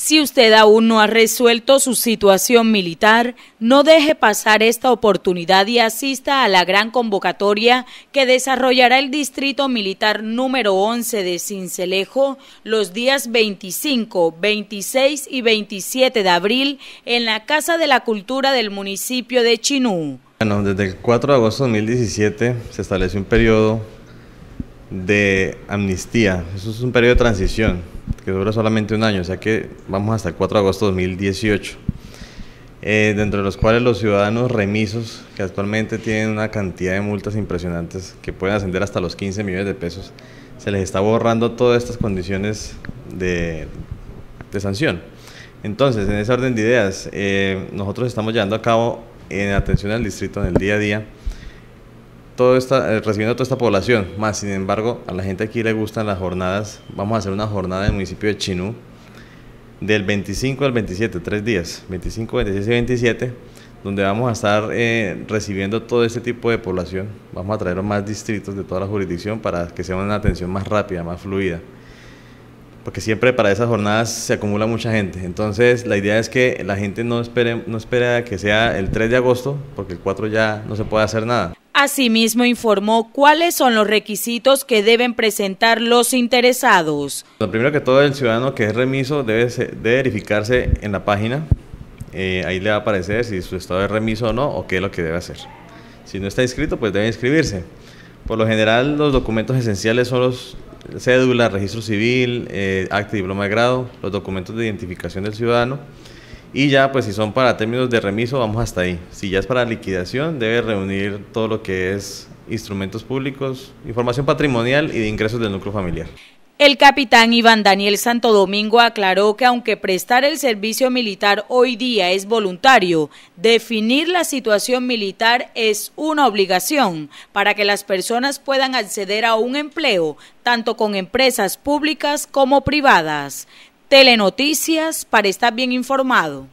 Si usted aún no ha resuelto su situación militar, no deje pasar esta oportunidad y asista a la gran convocatoria que desarrollará el Distrito Militar número 11 de Cincelejo los días 25, 26 y 27 de abril en la Casa de la Cultura del municipio de Chinú. Bueno, desde el 4 de agosto de 2017 se estableció un periodo de amnistía, eso es un periodo de transición que dura solamente un año, o sea que vamos hasta el 4 de agosto de 2018. Eh, dentro de los cuales los ciudadanos remisos, que actualmente tienen una cantidad de multas impresionantes que pueden ascender hasta los 15 millones de pesos, se les está borrando todas estas condiciones de, de sanción. Entonces, en ese orden de ideas, eh, nosotros estamos llevando a cabo en atención al distrito en el día a día todo esta, eh, recibiendo toda esta población. Más, sin embargo, a la gente aquí le gustan las jornadas. Vamos a hacer una jornada en el municipio de Chinú del 25 al 27, tres días, 25, 26 y 27, donde vamos a estar eh, recibiendo todo este tipo de población. Vamos a traer más distritos de toda la jurisdicción para que sea una atención más rápida, más fluida. Porque siempre para esas jornadas se acumula mucha gente. Entonces, la idea es que la gente no espere, no espere que sea el 3 de agosto, porque el 4 ya no se puede hacer nada. Asimismo, informó cuáles son los requisitos que deben presentar los interesados. Lo primero que todo, el ciudadano que es remiso debe, verificarse en la página. Eh, ahí le va a aparecer si su estado es remiso o no, o qué es lo que debe hacer. Si no está inscrito, pues debe inscribirse. Por lo general, los documentos esenciales son los cédula, registro civil, eh, acta y diploma de grado, los documentos de identificación del ciudadano y ya, pues si son para términos de remiso, vamos hasta ahí. Si ya es para liquidación, debe reunir todo lo que es instrumentos públicos, información patrimonial y de ingresos del núcleo familiar. El capitán Iván Daniel Santo Domingo aclaró que aunque prestar el servicio militar hoy día es voluntario, definir la situación militar es una obligación para que las personas puedan acceder a un empleo, tanto con empresas públicas como privadas. Telenoticias para estar bien informado.